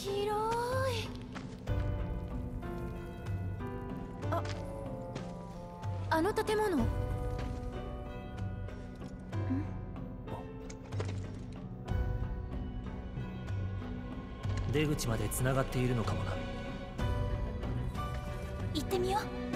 広い。ああの建物？出口までつながっているのかもな。行ってみよう。